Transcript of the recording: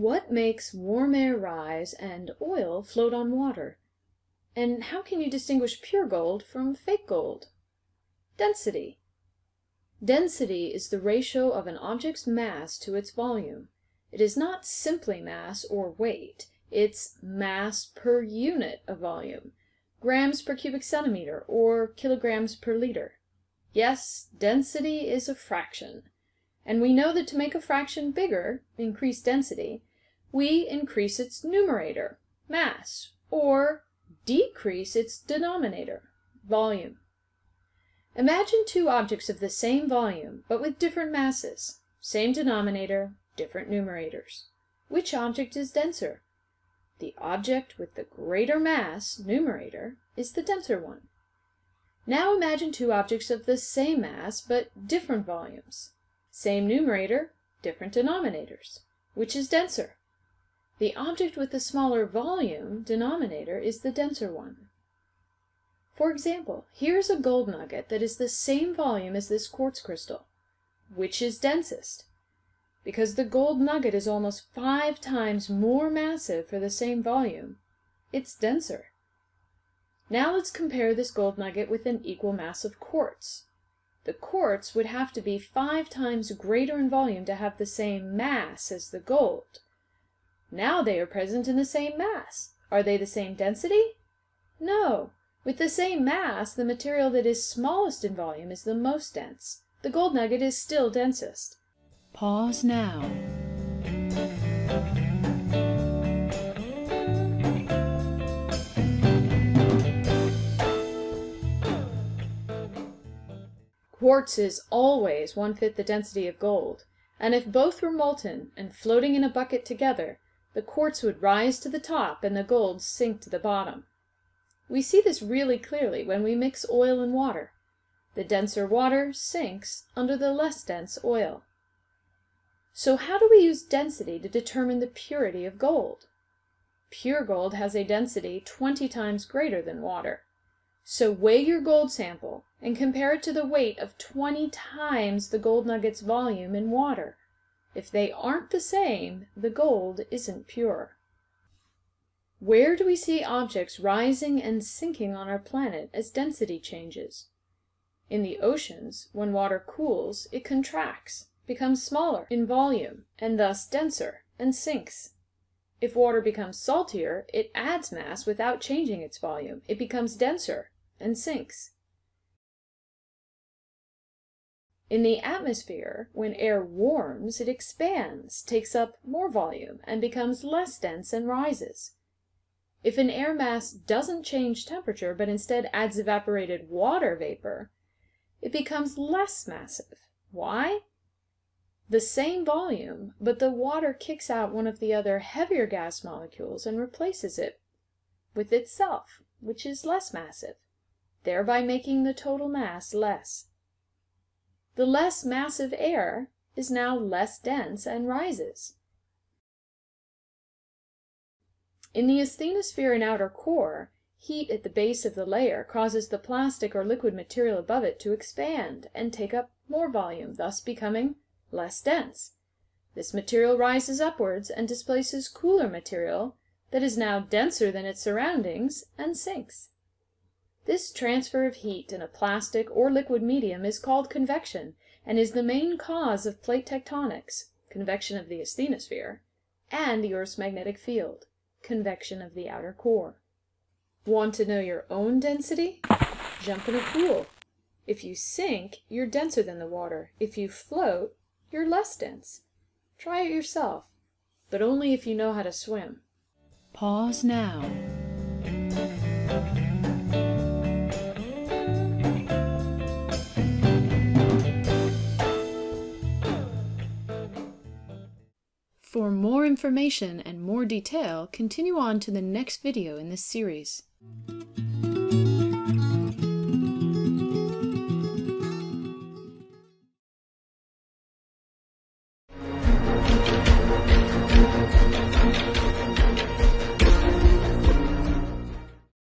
What makes warm air rise and oil float on water? And how can you distinguish pure gold from fake gold? Density. Density is the ratio of an object's mass to its volume. It is not simply mass or weight, it's mass per unit of volume, grams per cubic centimeter or kilograms per liter. Yes, density is a fraction. And we know that to make a fraction bigger, increase density, we increase its numerator, mass, or decrease its denominator, volume. Imagine two objects of the same volume, but with different masses, same denominator, different numerators. Which object is denser? The object with the greater mass, numerator, is the denser one. Now imagine two objects of the same mass, but different volumes. Same numerator, different denominators. Which is denser? The object with the smaller volume, denominator, is the denser one. For example, here is a gold nugget that is the same volume as this quartz crystal. Which is densest? Because the gold nugget is almost five times more massive for the same volume, it's denser. Now let's compare this gold nugget with an equal mass of quartz. The quartz would have to be five times greater in volume to have the same mass as the gold. Now they are present in the same mass. Are they the same density? No. With the same mass, the material that is smallest in volume is the most dense. The gold nugget is still densest. Pause now. Quartz is always one-fifth the density of gold, and if both were molten and floating in a bucket together, the quartz would rise to the top and the gold sink to the bottom. We see this really clearly when we mix oil and water. The denser water sinks under the less dense oil. So how do we use density to determine the purity of gold? Pure gold has a density 20 times greater than water. So weigh your gold sample and compare it to the weight of 20 times the gold nugget's volume in water. If they aren't the same, the gold isn't pure. Where do we see objects rising and sinking on our planet as density changes? In the oceans, when water cools, it contracts, becomes smaller in volume, and thus denser, and sinks. If water becomes saltier, it adds mass without changing its volume. It becomes denser, and sinks. In the atmosphere, when air warms, it expands, takes up more volume, and becomes less dense and rises. If an air mass doesn't change temperature, but instead adds evaporated water vapor, it becomes less massive. Why? The same volume, but the water kicks out one of the other heavier gas molecules and replaces it with itself, which is less massive, thereby making the total mass less. The less massive air is now less dense and rises. In the asthenosphere and outer core, heat at the base of the layer causes the plastic or liquid material above it to expand and take up more volume, thus becoming less dense. This material rises upwards and displaces cooler material that is now denser than its surroundings and sinks. This transfer of heat in a plastic or liquid medium is called convection, and is the main cause of plate tectonics (convection of the asthenosphere) and the earth's magnetic field (convection of the outer core). Want to know your own density? Jump in a pool. If you sink, you're denser than the water. If you float, you're less dense. Try it yourself, but only if you know how to swim. Pause now. For more information and more detail, continue on to the next video in this series.